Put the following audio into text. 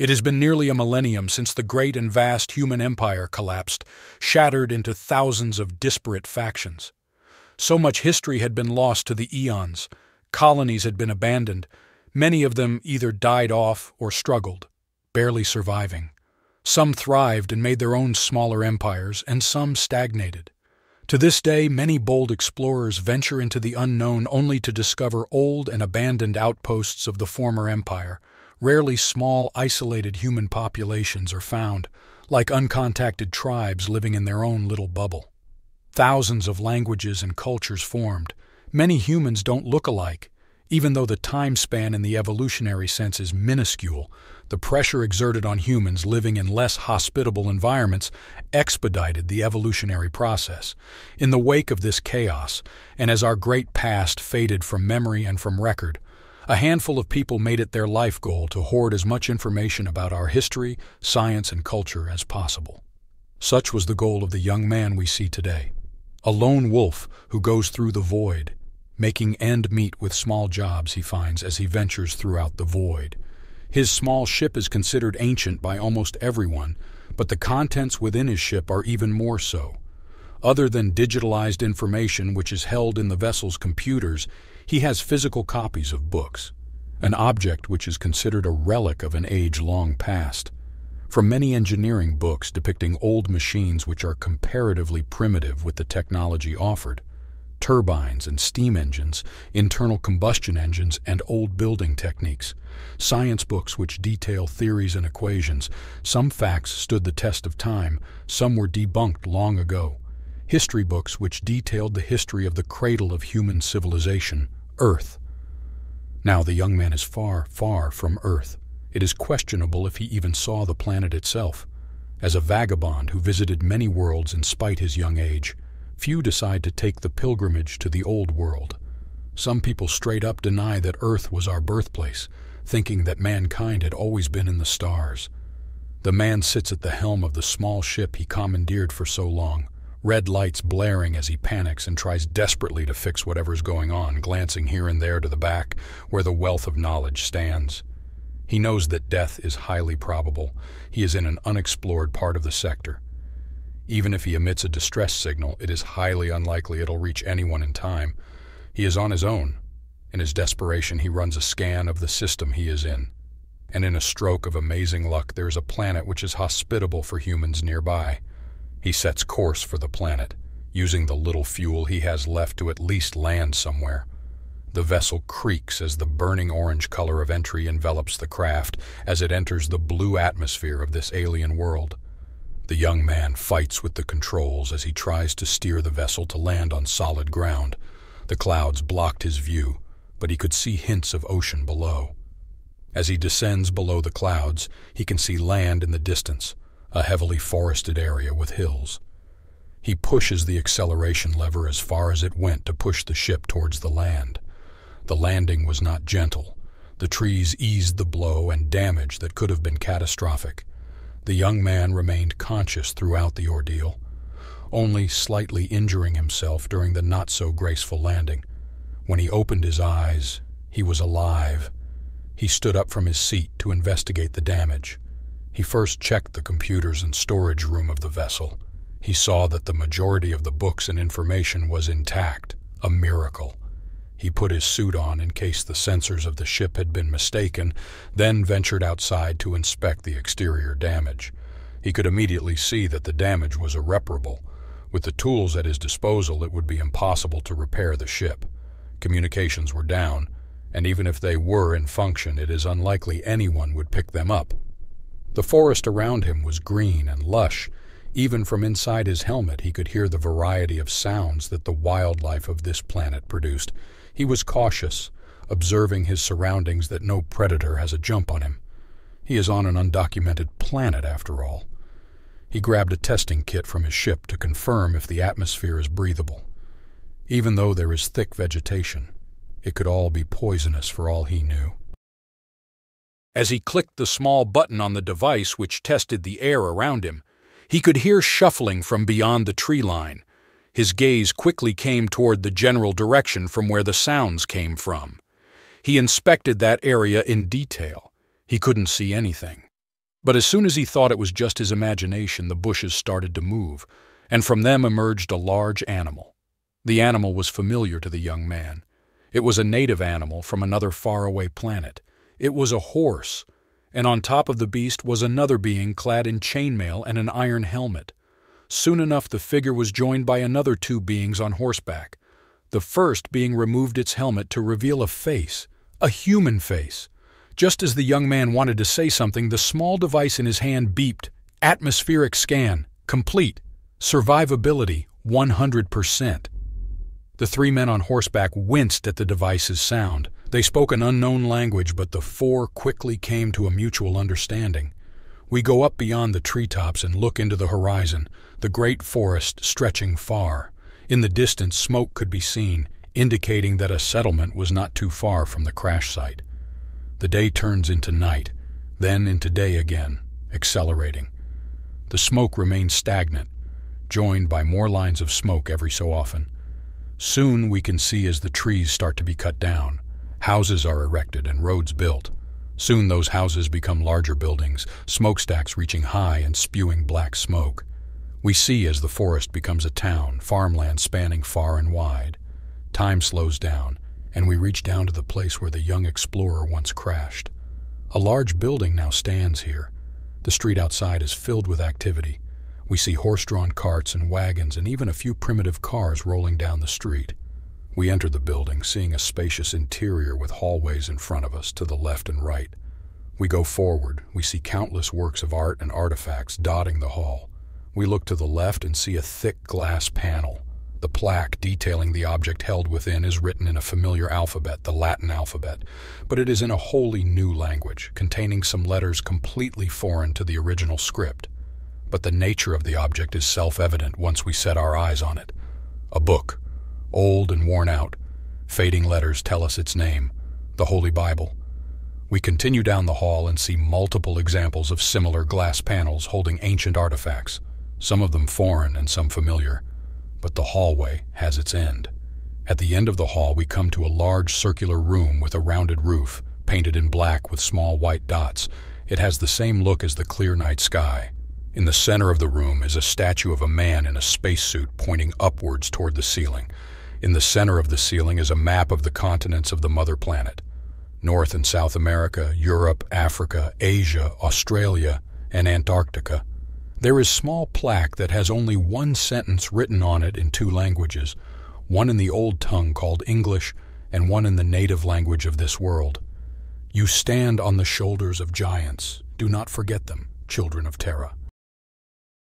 It has been nearly a millennium since the great and vast human empire collapsed, shattered into thousands of disparate factions. So much history had been lost to the eons, colonies had been abandoned, many of them either died off or struggled, barely surviving. Some thrived and made their own smaller empires, and some stagnated. To this day, many bold explorers venture into the unknown only to discover old and abandoned outposts of the former empire, Rarely small, isolated human populations are found, like uncontacted tribes living in their own little bubble. Thousands of languages and cultures formed. Many humans don't look alike. Even though the time span in the evolutionary sense is minuscule, the pressure exerted on humans living in less hospitable environments expedited the evolutionary process. In the wake of this chaos, and as our great past faded from memory and from record, a handful of people made it their life goal to hoard as much information about our history, science, and culture as possible. Such was the goal of the young man we see today. A lone wolf who goes through the void, making end meet with small jobs he finds as he ventures throughout the void. His small ship is considered ancient by almost everyone, but the contents within his ship are even more so. Other than digitalized information which is held in the vessel's computers, he has physical copies of books, an object which is considered a relic of an age long past. From many engineering books depicting old machines which are comparatively primitive with the technology offered, turbines and steam engines, internal combustion engines, and old building techniques, science books which detail theories and equations. Some facts stood the test of time, some were debunked long ago. History books which detailed the history of the cradle of human civilization, Earth. Now the young man is far, far from Earth. It is questionable if he even saw the planet itself. As a vagabond who visited many worlds in spite his young age, few decide to take the pilgrimage to the old world. Some people straight up deny that Earth was our birthplace, thinking that mankind had always been in the stars. The man sits at the helm of the small ship he commandeered for so long, red lights blaring as he panics and tries desperately to fix whatever's going on, glancing here and there to the back where the wealth of knowledge stands. He knows that death is highly probable. He is in an unexplored part of the sector. Even if he emits a distress signal, it is highly unlikely it'll reach anyone in time. He is on his own. In his desperation, he runs a scan of the system he is in. And in a stroke of amazing luck, there is a planet which is hospitable for humans nearby. He sets course for the planet, using the little fuel he has left to at least land somewhere. The vessel creaks as the burning orange color of entry envelops the craft as it enters the blue atmosphere of this alien world. The young man fights with the controls as he tries to steer the vessel to land on solid ground. The clouds blocked his view, but he could see hints of ocean below. As he descends below the clouds, he can see land in the distance, a heavily forested area with hills. He pushes the acceleration lever as far as it went to push the ship towards the land. The landing was not gentle. The trees eased the blow and damage that could have been catastrophic. The young man remained conscious throughout the ordeal, only slightly injuring himself during the not-so-graceful landing. When he opened his eyes, he was alive. He stood up from his seat to investigate the damage. He first checked the computers and storage room of the vessel. He saw that the majority of the books and information was intact, a miracle. He put his suit on in case the sensors of the ship had been mistaken, then ventured outside to inspect the exterior damage. He could immediately see that the damage was irreparable. With the tools at his disposal, it would be impossible to repair the ship. Communications were down, and even if they were in function, it is unlikely anyone would pick them up the forest around him was green and lush. Even from inside his helmet, he could hear the variety of sounds that the wildlife of this planet produced. He was cautious, observing his surroundings that no predator has a jump on him. He is on an undocumented planet, after all. He grabbed a testing kit from his ship to confirm if the atmosphere is breathable. Even though there is thick vegetation, it could all be poisonous for all he knew. As he clicked the small button on the device which tested the air around him, he could hear shuffling from beyond the tree line. His gaze quickly came toward the general direction from where the sounds came from. He inspected that area in detail. He couldn't see anything. But as soon as he thought it was just his imagination, the bushes started to move, and from them emerged a large animal. The animal was familiar to the young man. It was a native animal from another faraway planet. It was a horse, and on top of the beast was another being clad in chainmail and an iron helmet. Soon enough the figure was joined by another two beings on horseback. The first being removed its helmet to reveal a face, a human face. Just as the young man wanted to say something, the small device in his hand beeped. Atmospheric scan, complete. Survivability, 100%. The three men on horseback winced at the device's sound. They spoke an unknown language, but the four quickly came to a mutual understanding. We go up beyond the treetops and look into the horizon, the great forest stretching far. In the distance, smoke could be seen, indicating that a settlement was not too far from the crash site. The day turns into night, then into day again, accelerating. The smoke remains stagnant, joined by more lines of smoke every so often. Soon we can see as the trees start to be cut down. Houses are erected and roads built. Soon those houses become larger buildings, smokestacks reaching high and spewing black smoke. We see as the forest becomes a town, farmland spanning far and wide. Time slows down, and we reach down to the place where the young explorer once crashed. A large building now stands here. The street outside is filled with activity. We see horse-drawn carts and wagons and even a few primitive cars rolling down the street. We enter the building, seeing a spacious interior with hallways in front of us to the left and right. We go forward. We see countless works of art and artifacts dotting the hall. We look to the left and see a thick glass panel. The plaque detailing the object held within is written in a familiar alphabet, the Latin alphabet, but it is in a wholly new language, containing some letters completely foreign to the original script. But the nature of the object is self-evident once we set our eyes on it. A book, old and worn out. Fading letters tell us its name, the Holy Bible. We continue down the hall and see multiple examples of similar glass panels holding ancient artifacts, some of them foreign and some familiar. But the hallway has its end. At the end of the hall, we come to a large circular room with a rounded roof, painted in black with small white dots. It has the same look as the clear night sky. In the center of the room is a statue of a man in a spacesuit pointing upwards toward the ceiling. In the center of the ceiling is a map of the continents of the mother planet. North and South America, Europe, Africa, Asia, Australia, and Antarctica. There is small plaque that has only one sentence written on it in two languages, one in the old tongue called English and one in the native language of this world. You stand on the shoulders of giants. Do not forget them, children of Terra.